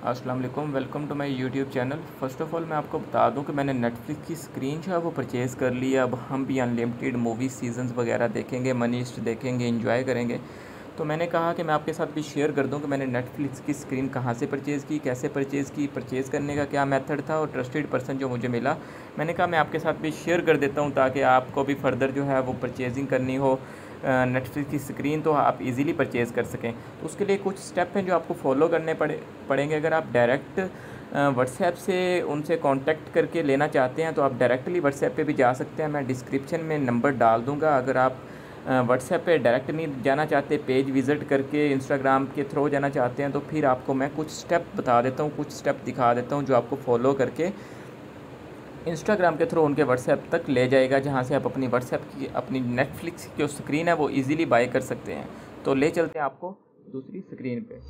अस्सलाम वालेकुम to my YouTube channel. First of all मैं आपको बता दूँ कि मैंने नेटफ्लिक्स की स्क्रीन जो है वो परचेज़ कर ली है। अब हम भी अनलिमिटेड मूवी सीजन्स वगैरह देखेंगे मनीस्ट देखेंगे इंजॉय करेंगे। तो मैंने कहा कि मैं आपके साथ भी शेयर कर दूँ कि मैंने नेटफ्लिक्स की स्क्रीन कहाँ से परचेज़ की, कैसे परचेज़ की परचेज़ करने का क्या मेथड था और ट्रस्टेड पर्सन जो मुझे मिला। मैंने कहा मैं आपके साथ भी शेयर कर देता हूँ ताकि आपको भी फर्दर जो है वो परचेजिंग करनी हो। नेटफ्लिक्स की स्क्रीन तो आप इजीली परचेज़ कर सकें। तो उसके लिए कुछ स्टेप हैं जो आपको फॉलो करने पड़े, पड़ेंगे। अगर आप डायरेक्ट व्हाट्सएप से उनसे कांटेक्ट करके लेना चाहते हैं तो आप डायरेक्टली व्हाट्सएप पे भी जा सकते हैं। मैं डिस्क्रिप्शन में नंबर डाल दूँगा। अगर आप व्हाट्सएप पे डायरेक्ट नहीं जाना चाहते पेज विज़िट करके इंस्टाग्राम के थ्रू जाना चाहते हैं तो फिर आपको मैं कुछ स्टेप बता देता हूँ, कुछ स्टेप दिखा देता हूँ, जो आपको फॉलो करके इंस्टाग्राम के थ्रू उनके व्हाट्सएप तक ले जाएगा, जहाँ से आप अपनी व्हाट्सएप की, अपनी नेटफ्लिक्स की जो स्क्रीन है, वो ईज़िली बाय कर सकते हैं। तो ले चलते हैं आपको दूसरी स्क्रीन पे।